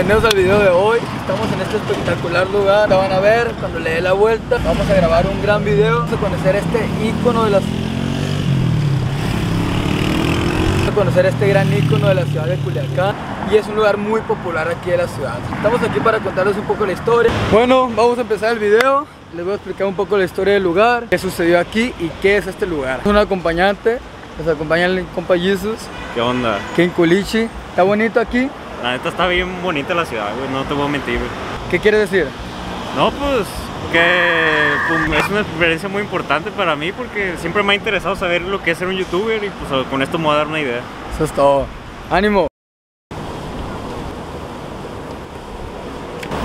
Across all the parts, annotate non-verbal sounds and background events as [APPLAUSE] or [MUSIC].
Bienvenidos al video de hoy. Estamos en este espectacular lugar. La van a ver cuando le dé la vuelta. Vamos a grabar un gran video. Vamos a conocer este icono de las a conocer este gran icono de la ciudad de Culiacán y es un lugar muy popular aquí de la ciudad. Estamos aquí para contarles un poco la historia. Bueno, vamos a empezar el video. Les voy a explicar un poco la historia del lugar, qué sucedió aquí y qué es este lugar. Es un acompañante, nos acompaña el compa Jesus, ¿Qué onda? Ken Culichi. ¿Está bonito aquí? La neta está bien bonita la ciudad, güey, no te voy a mentir, güey. ¿Qué quiere decir? No, pues que pues, es una experiencia muy importante para mí porque siempre me ha interesado saber lo que es ser un youtuber y pues con esto me voy a dar una idea. Eso es todo. ¡Ánimo!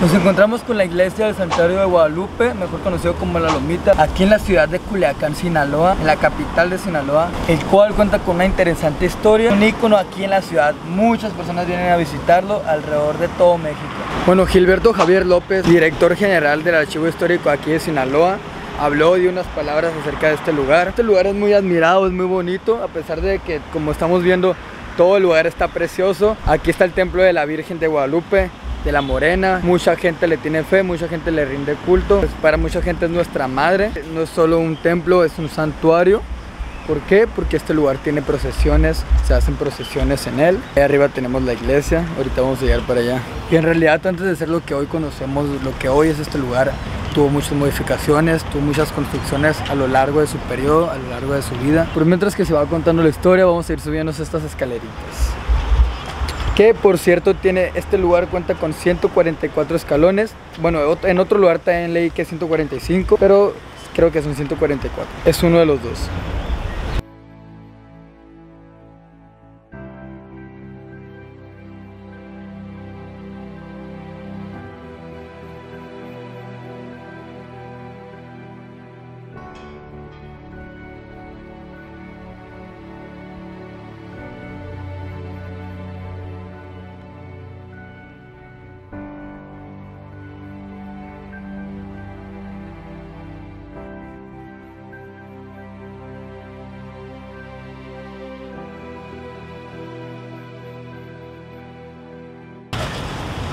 Nos encontramos con la iglesia del Santuario de Guadalupe, mejor conocido como La Lomita, aquí en la ciudad de Culiacán, Sinaloa, en la capital de Sinaloa, el cual cuenta con una interesante historia, un ícono aquí en la ciudad. Muchas personas vienen a visitarlo alrededor de todo México. Bueno, Gilberto Javier López, director general del Archivo Histórico aquí de Sinaloa, habló de unas palabras acerca de este lugar. Este lugar es muy admirado, es muy bonito, a pesar de que, como estamos viendo, todo el lugar está precioso. Aquí está el templo de la Virgen de Guadalupe, de la Morena. Mucha gente le tiene fe, mucha gente le rinde culto. Pues para mucha gente es nuestra madre. No es solo un templo, es un santuario. ¿Por qué? Porque este lugar tiene procesiones, se hacen procesiones en él. Ahí arriba tenemos la iglesia, ahorita vamos a llegar para allá. Y en realidad antes de ser lo que hoy conocemos, lo que hoy es este lugar, tuvo muchas modificaciones, tuvo muchas construcciones a lo largo de su periodo, a lo largo de su vida. Pero mientras que se va contando la historia, vamos a ir subiendo estas escaleritas que por cierto tiene este lugar cuenta con 144 escalones. Bueno en otro lugar también leí que es 145 pero creo que son 144 es uno de los dos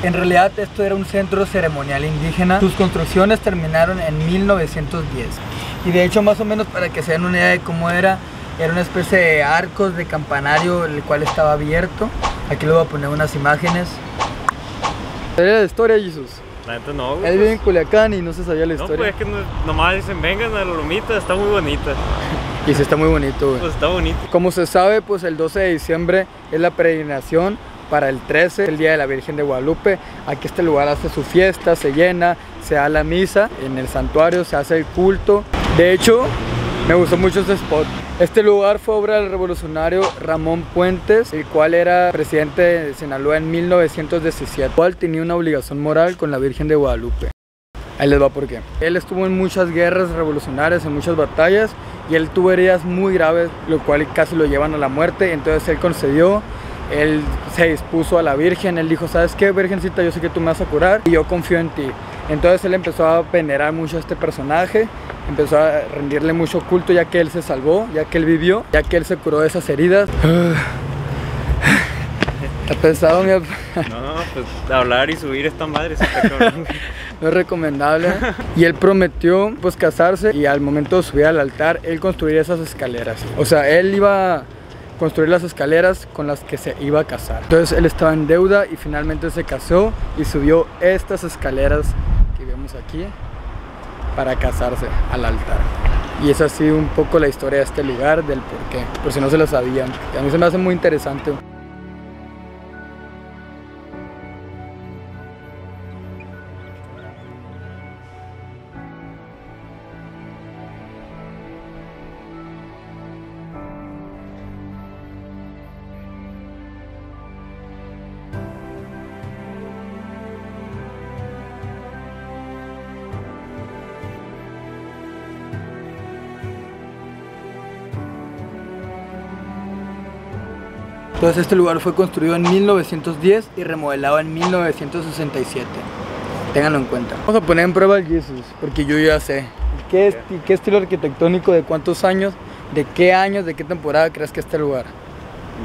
En realidad esto era un centro ceremonial indígena. Sus construcciones terminaron en 1910. Y de hecho más o menos para que se den una idea de cómo era, era una especie de arcos de campanario el cual estaba abierto. Aquí le voy a poner unas imágenes. ¿Sabía la historia, Jesús? La neta no, güey. Él vive en Culiacán y no se sabía la No, historia. pues es que no- nomás dicen, vengan a la lomita, está muy bonita. [LAUGHS] Y sí está muy bonito, güey. Pues está bonito. Como se sabe, pues el 12 de diciembre es la peregrinación para el 13, el Día de la Virgen de Guadalupe. Aquí este lugar hace su fiesta, se llena, se da la misa en el santuario, se hace el culto. De hecho, me gustó mucho este spot. Este lugar fue obra del revolucionario Ramón Puentes, el cual era presidente de Sinaloa en 1917, el cual tenía una obligación moral con la Virgen de Guadalupe. Ahí les va por qué. Él estuvo en muchas guerras revolucionarias, en muchas batallas, y él tuvo heridas muy graves, lo cual casi lo llevan a la muerte. Entonces él concedió, él se dispuso a la Virgen, él dijo, ¿sabes qué, Virgencita? Yo sé que tú me vas a curar y yo confío en ti. Entonces él empezó a venerar mucho a este personaje, empezó a rendirle mucho culto ya que él se salvó, ya que él vivió, ya que él se curó de esas heridas. [SIGHS] Está pesado, mi... No, pues hablar y subir esta madre, [LAUGHS] no es recomendable. Y él prometió pues casarse y al momento de subir al altar, él construiría esas escaleras. O sea, él iba construir las escaleras con las que se iba a casar. Entonces él estaba en deuda y finalmente se casó y subió estas escaleras que vemos aquí para casarse al altar. Y es así un poco la historia de este lugar, del por qué, por si no se lo sabían. A mí se me hace muy interesante. Entonces este lugar fue construido en 1910 y remodelado en 1967. Ténganlo en cuenta. Vamos a poner en prueba el Jesus, porque yo ya sé. ¿Qué, esti- qué estilo arquitectónico de cuántos años, de qué años, de qué temporada crees que este lugar?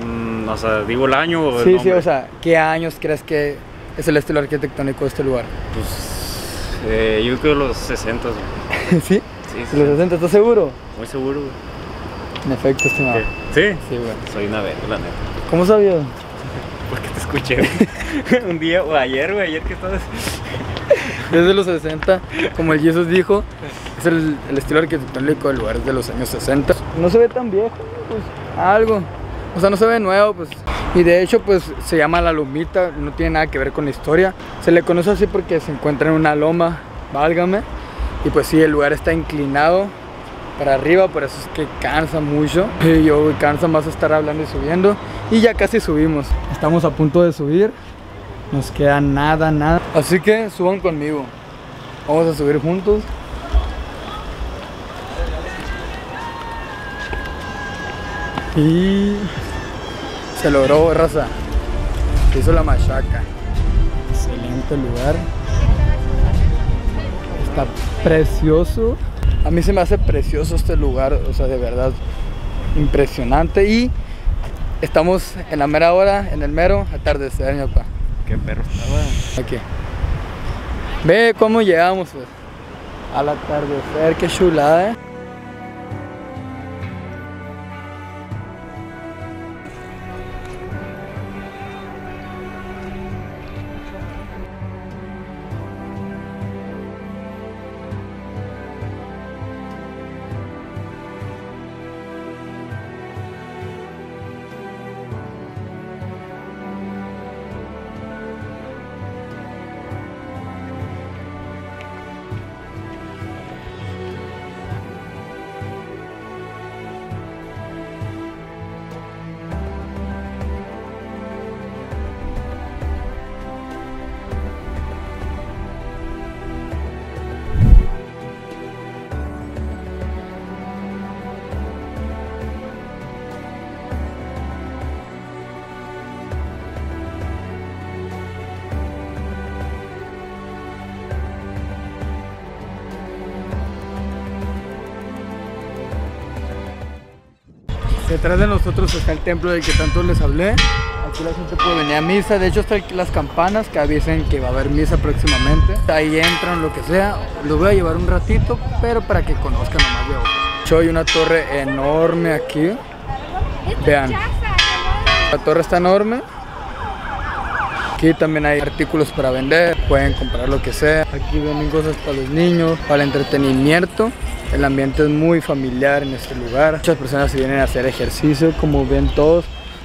Mm, o sea, digo el año o el Sí, sí, o sea, ¿qué años crees que es el estilo arquitectónico de este lugar? Pues eh, yo creo los 60, güey. [LAUGHS] ¿Sí? Sí, ¿De los 60, ¿estás seguro? Muy seguro, güey. En efecto, estimado. ¿Sí? Sí, güey. Soy una verga, la neta. ¿Cómo sabías? Porque te escuché. [LAUGHS] Un día, o ayer, güey, ayer que estabas... [LAUGHS] Desde los 60, como el Jesus dijo, es el, el estilo arquitectónico del lugar de los años 60. No se ve tan viejo, pues algo. O sea, no se ve nuevo, pues. Y de hecho, pues se llama La Lomita, no tiene nada que ver con la historia. Se le conoce así porque se encuentra en una loma, válgame. Y pues sí, el lugar está inclinado para arriba, por eso es que cansa mucho. [LAUGHS] Yo cansa más estar hablando y subiendo. Y ya casi subimos. Estamos a punto de subir. Nos queda nada, nada. Así que suban conmigo. Vamos a subir juntos. Y se logró, raza. Hizo la machaca. Excelente lugar. Está precioso. A mí se me hace precioso este lugar, o sea, de verdad impresionante. Y estamos en la mera hora, en el mero atardecer, mi papá. Qué perro estaba. Aquí. Ve cómo llegamos pues, al atardecer, qué chulada. ¿eh? Detrás de nosotros está el templo del que tanto les hablé. Aquí la gente puede venir a misa. De hecho, están las campanas que avisen que va a haber misa próximamente. Ahí entran, lo que sea. Los voy a llevar un ratito, pero para que conozcan nomás de ojo. Hay una torre enorme aquí. Vean. La torre está enorme. Aquí también hay artículos para vender, pueden comprar lo que sea. Aquí venden cosas para los niños, para el entretenimiento. El ambiente es muy familiar en este lugar. Muchas personas se vienen a hacer ejercicio, como ven todos.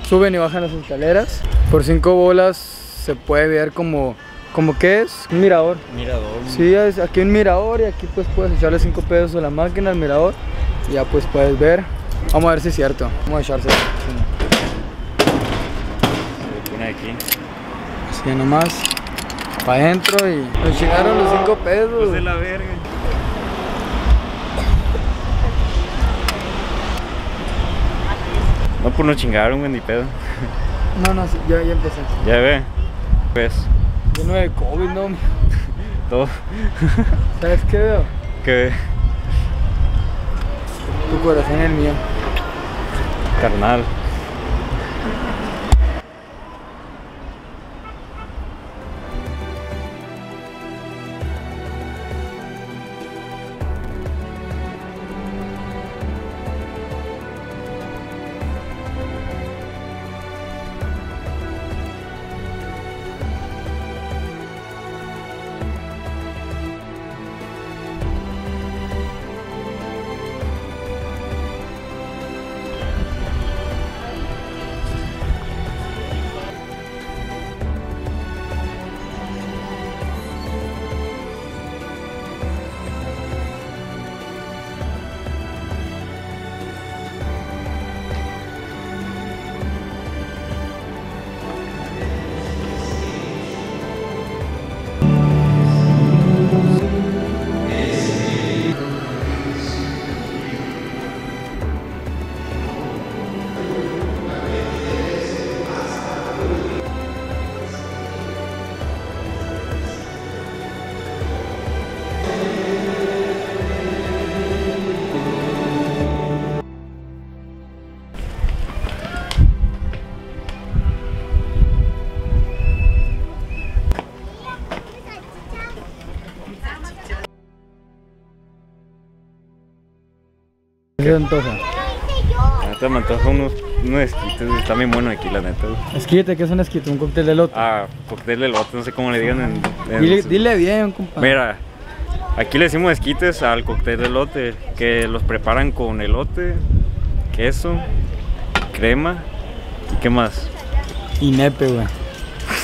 Suben y bajan las escaleras. Por cinco bolas se puede ver como, como que es un mirador. Mirador. Sí, es aquí un mirador y aquí pues puedes echarle 5 pesos a la máquina al mirador y ya pues puedes ver. Vamos a ver si es cierto. Vamos a echarse. Se pone aquí. Así nomás. Para adentro y nos llegaron los 5 pesos. Pues de la verga. No, pues nos chingaron, güey, ni pedo. No, no, sí, ya, ya empecé. Ya ve. Pues, Lleno de COVID, no. [LAUGHS] todo. ¿Sabes qué veo? Que Tu corazón y el mío. carnal. ¿Qué se antoja? Neta me antoja unos, unos esquites, está bien bueno aquí, la neta. Esquite, ¿qué es un esquite? Un cóctel de elote. Ah, cóctel de elote, no sé cómo le digan en... en dile, su- dile bien, compa. Mira, aquí le decimos esquites al cóctel de elote, que los preparan con elote, queso, crema y qué más. Y nepe, güey.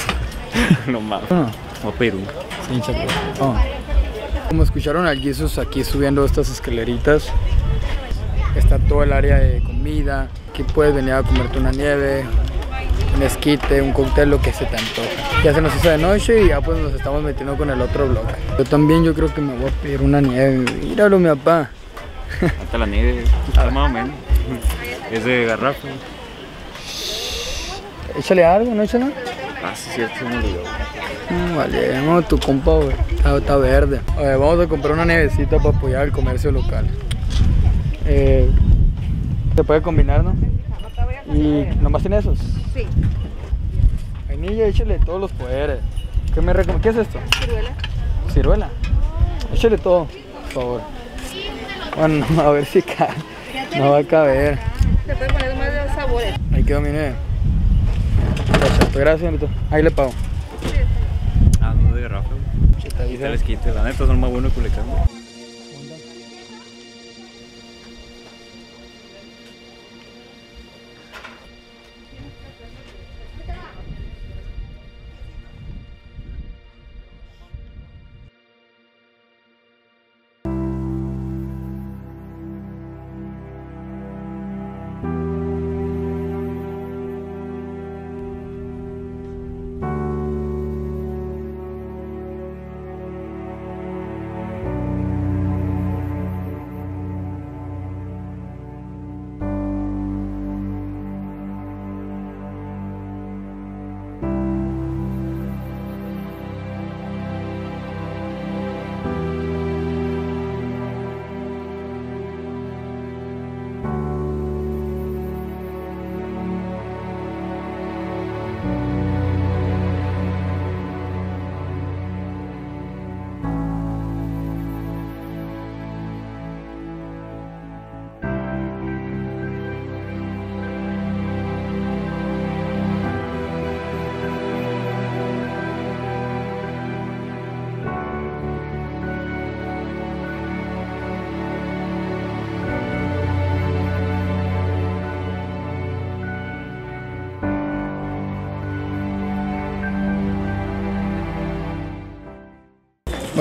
[LAUGHS] no mames. O Perú. chapo. Oh. Como escucharon al Jesus aquí subiendo estas escaleritas, está todo el área de comida. Aquí puedes venir a comerte una nieve, un esquite, un cóctel, lo que se te antoja. Ya se nos hizo de noche y ya pues nos estamos metiendo con el otro bloque. Yo también yo creo que me voy a pedir una nieve. Míralo, mi papá. Hasta la nieve, [LAUGHS] está más o menos. Es de garrafa. Échale algo, ¿no échale? Ah, sí, cierto, se me. Mm, vale, vamos tu compa, güey. Está, está verde. A ver, vamos a comprar una nievecita para apoyar el comercio local. Eh, se puede combinar, ¿no? Y nomás tiene esos. Sí, Vainilla, échale todos los poderes. ¿Qué me ¿Qué es esto? ciruela. Ciruela. Échale todo, por favor. Bueno, [LAUGHS] a ver si cabe. No va a caber. Se puede poner más de sabores. Ahí quedó mi nieve. Perfecto, gracias, señorito. Ahí le pago. Ah, no, de garrafa. Aquí está el esquite, la neta son más buenos que Culiacán.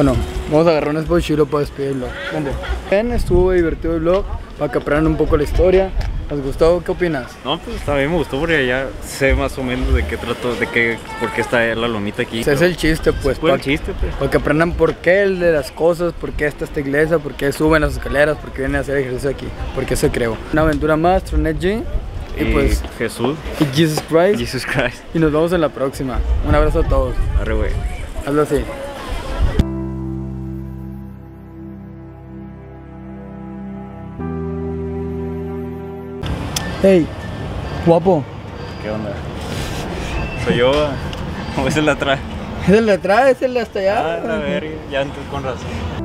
Bueno, vamos a agarrar un spot chilo para despedir el vlog. Bien, estuvo divertido el vlog, para que aprendan un poco la historia. ¿Les gustó? ¿Qué opinas? No, pues está bien, me gustó porque ya sé más o menos de qué trató, de qué, por qué está la lomita aquí. Ese es el chiste, pues, Fue el para chiste, pues. que aprendan por qué el de las cosas, por qué está esta iglesia, por qué suben las escaleras, por qué vienen a hacer ejercicio aquí, por qué se creó. Una aventura más, Tronet G. Y, pues, Jesús, y Jesus Christ. Jesus Christ. Y nos vemos en la próxima. Un abrazo a todos. Arre, güey. Hazlo así. Hey, guapo. ¿Qué onda? Soy yo. [LAUGHS] ¿cómo es el de atrás? ¿Es el de atrás? ¿Es el de hasta allá? Ah, la verga, ya con razón.